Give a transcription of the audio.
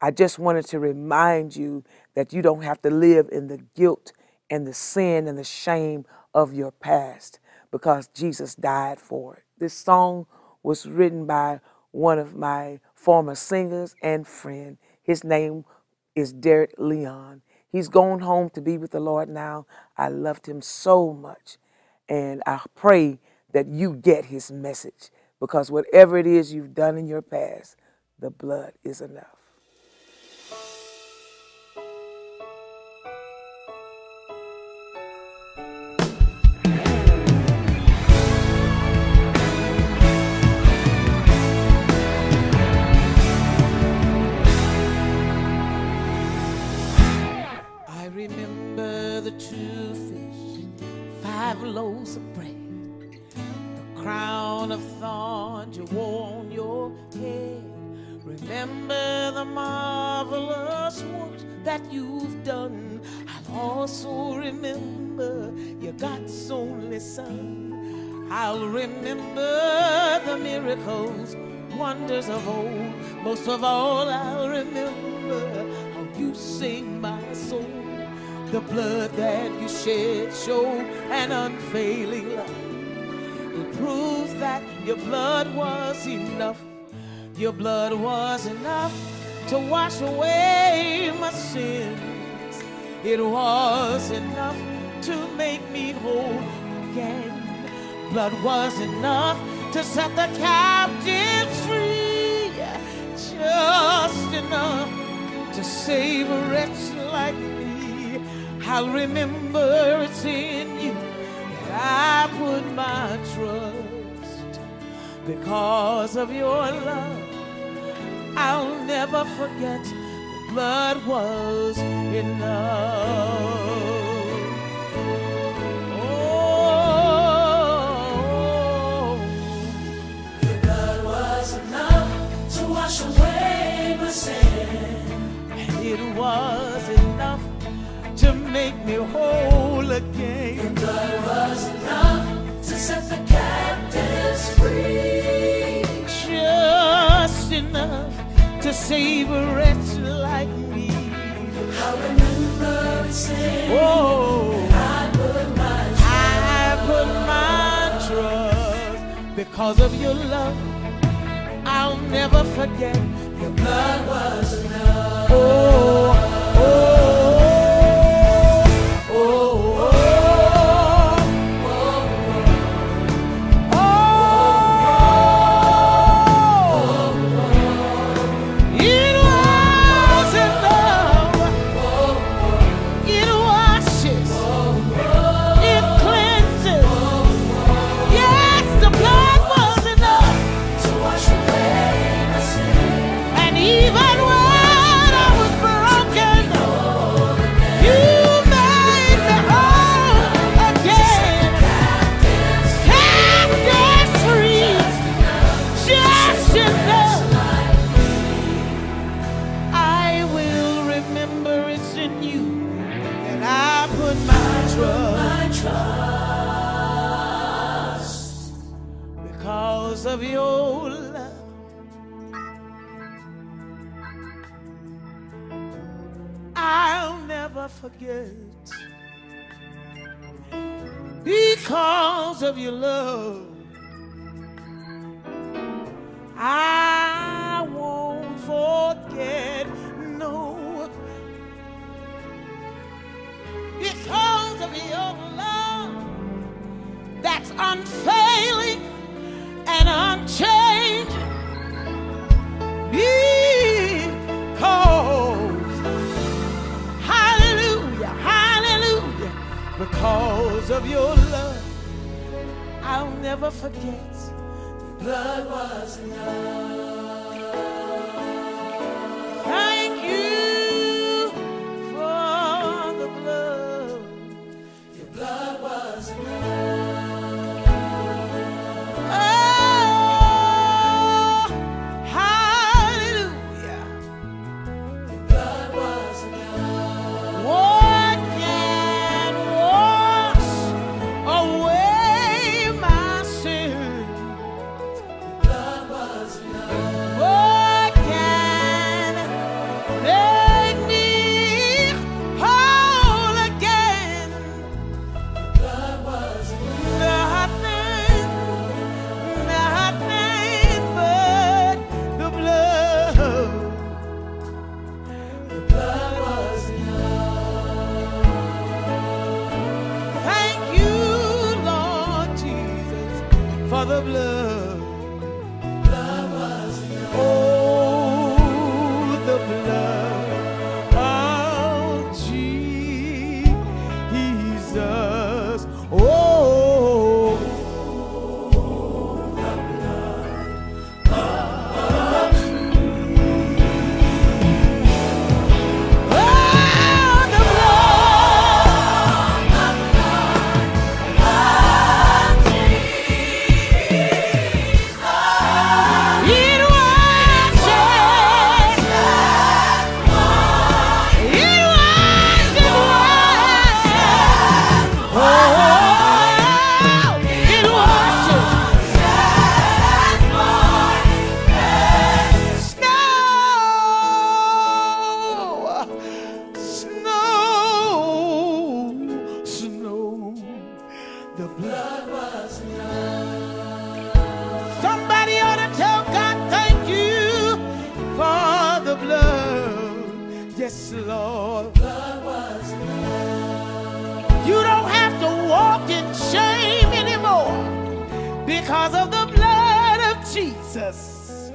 I just wanted to remind you that you don't have to live in the guilt and the sin and the shame of your past because Jesus died for it. This song was written by one of my former singers and friend. His name is Derek Leon. He's going home to be with the Lord now. I loved him so much. And I pray that you get his message because whatever it is you've done in your past, the blood is enough. I'll also remember your God's only son. I'll remember the miracles, wonders of old. Most of all, I'll remember how you saved my soul. The blood that you shed showed an unfailing love. It that your blood was enough. Your blood was enough to wash away my sins. It was enough to make me whole again blood was enough to set the captives free, just enough to save a wretch like me. I'll remember it's in you I put my trust because of your love. I'll never forget the blood was enough. Save a wretch like me. I remember saying, Oh, I put my I put my trust because of your love. I'll never forget Your blood was enough. Of your love. I'll never forget because of your love. I won't forget, no, because of your love that's unfailing and unchanged. Because, hallelujah, hallelujah, because of your love, I'll never forget. Blood was enough. Thank you for the blood. Your blood was enough. Because of the blood of Jesus.